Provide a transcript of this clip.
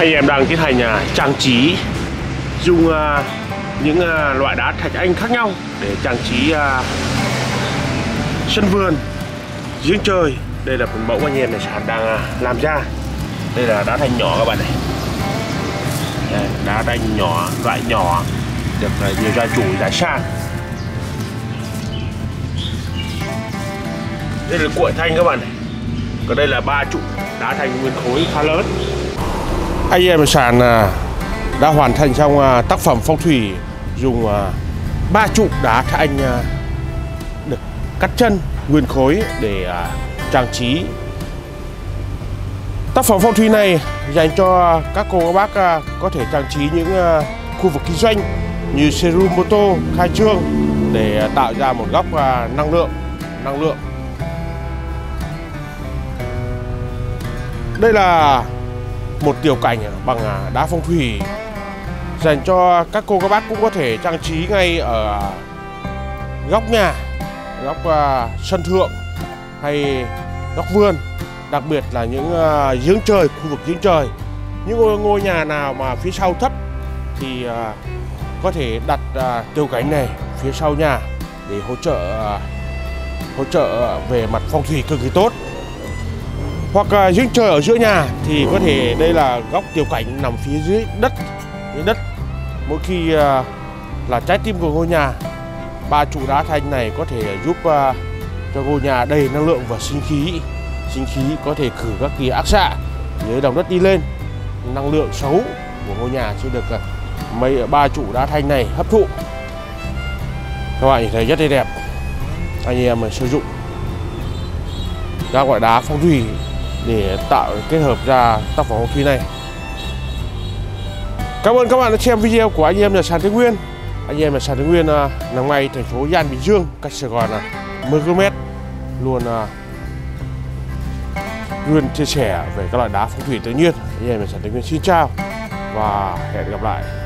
anh em đang tiến hành à, trang trí dùng à, những à, loại đá thạch anh khác nhau để trang trí sân vườn giếng trời. Đây là phần mẫu anh em này sản đang làm ra. Đây là đá thanh nhỏ các bạn này. Đây, đá thanh nhỏ loại nhỏ được nhiều gia chủ giá sang đây là cuội thanh các bạn này. Còn đây là ba trụ đá thanh nguyên khối khá lớn anh em sàn à, đã hoàn thành xong à, tác phẩm phong thủy dùng à, ba trụ đá thanh được cắt chân, nguyên khối để trang trí. Tác phẩm phong thủy này dành cho các cô, các bác có thể trang trí những khu vực kinh doanh như showroom mô tô khai trương để tạo ra một góc năng lượng năng lượng. Đây là một tiểu cảnh bằng à, đá phong thủy. Dành cho các cô các bác cũng có thể trang trí ngay ở góc nhà góc à, sân thượng hay góc vườn đặc biệt là những à, giếng trời khu vực giếng trời. Những ngôi, nhà nào mà phía sau thấp thì có thể đặt tiêu tiểu cảnh này phía sau nhà để hỗ trợ hỗ trợ về mặt phong thủy cực kỳ tốt hoặc à, uh, giếng trời ở giữa nhà thì có thể đây là góc tiểu cảnh nằm phía dưới đất dưới đất. Mỗi khi à, là trái tim của ngôi nhà ba trụ đá thanh này có thể giúp à, cho ngôi nhà đầy năng lượng và sinh khí. Sinh khí có thể khử các kỳ ác xạ dưới lòng đất đi lên. Năng lượng xấu của ngôi nhà sẽ được mấy ba trụ đá thanh này hấp thụ. Các bạn nhìn thấy rất là đẹp. Anh em mình sử dụng. Các loại đá phong thủy để tạo kết hợp ra tác phẩm hoa thủy này. Cảm ơn các bạn đã xem video của anh em nhà sàn Thái Nguyên. Anh em nhà sàn Thái Nguyên à, nằm ngay thành phố Giang Bình Dương cách Sài Gòn uh, 10 km luôn à, uh, luôn chia sẻ về các loại đá phong thủy tự nhiên. Anh em nhà sàn Thái Nguyên xin chào và hẹn gặp lại.